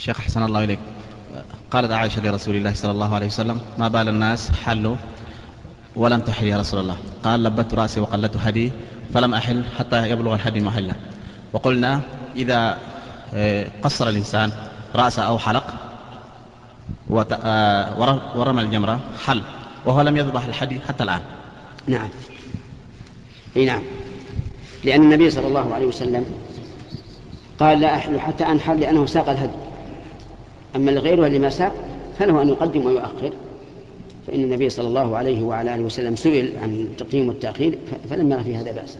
شيخ أحسن الله إليك. قالت عائشة لرسول الله صلى الله عليه وسلم ما بال الناس حلوا ولم تحل يا رسول الله. قال لبت رأسي وقلت هدي فلم أحل حتى يبلغ الهدي محله. وقلنا إذا آه، قصر الإنسان رأسه أو حلق آه، ورمى الجمرة حل وهو لم يذبح الحدي حتى الآن. نعم. إي نعم. لأن النبي صلى الله عليه وسلم قال لا أحل حتى أنحر لأنه ساق الهدي. أما الغير اللي ما ساق فله أن يقدم ويؤخر. فإن النبي صلى الله عليه وعلى آله وسلم سئل عن التقديم والتأخير فلم يرى في هذا بأسا.